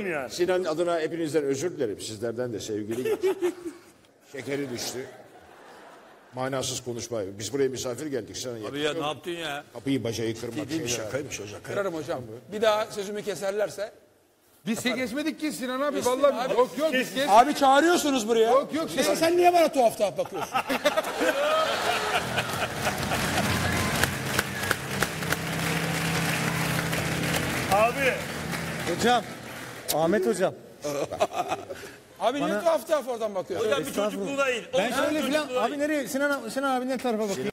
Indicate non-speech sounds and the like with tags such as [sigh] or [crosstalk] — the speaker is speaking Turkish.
yani. Sinan adına hepinizden özür dilerim. Sizlerden de sevgili. [laughs] Şekeri düştü. Manasız konuşma. Biz buraya misafir geldik. Sana Abi ya ne yaptın ya? Kapıyı bacayı kırmak. Şeyler. şakaymış o şaka. Kırarım hocam. Bir daha sözümü keserlerse. Biz şey geçmedik ki Sinan abi vallahi abi. yok yok biz geç. Abi çağırıyorsunuz buraya. Yok yok şey. Mesela sen niye bana tuhaf tuhaf bakıyorsun? [laughs] Abi Hocam, Ahmet hocam. [laughs] Abi niye tuhaf tuhaf oradan bakıyorsun? Hocam bir çocukluğuna in. Ben şöyle filan, abi nereye? Sinan, Sinan abi ne tarafa bakıyor?